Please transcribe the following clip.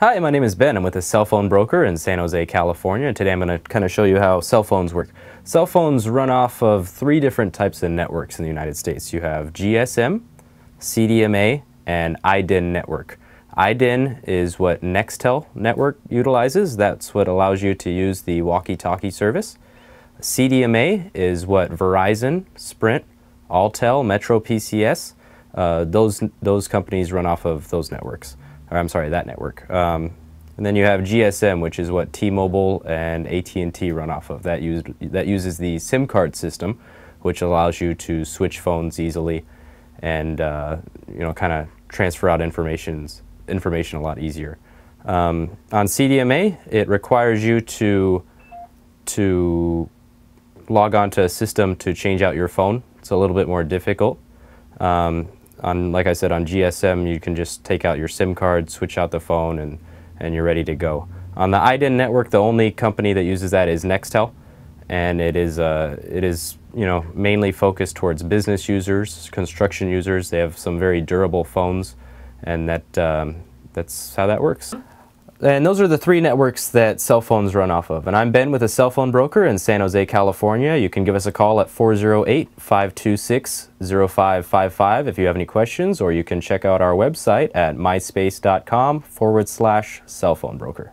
Hi, my name is Ben. I'm with a cell phone broker in San Jose, California, and today I'm going to kind of show you how cell phones work. Cell phones run off of three different types of networks in the United States. You have GSM, CDMA, and iDEN network. iDEN is what Nextel network utilizes. That's what allows you to use the walkie-talkie service. CDMA is what Verizon, Sprint, Alltel, Metro PCS, uh, those, those companies run off of those networks or I'm sorry, that network. Um, and then you have GSM, which is what T-Mobile and AT&T run off of. That, use, that uses the SIM card system, which allows you to switch phones easily and uh, you know kind of transfer out information information a lot easier. Um, on CDMA, it requires you to to log onto a system to change out your phone. It's a little bit more difficult. Um, on, like I said, on GSM, you can just take out your SIM card, switch out the phone, and, and you're ready to go. On the iDEN network, the only company that uses that is Nextel, and it is, uh, it is you know, mainly focused towards business users, construction users. They have some very durable phones, and that, um, that's how that works. And those are the three networks that cell phones run off of. And I'm Ben with a cell phone broker in San Jose, California. You can give us a call at 408-526-0555 if you have any questions, or you can check out our website at myspace.com forward slash cell phone broker.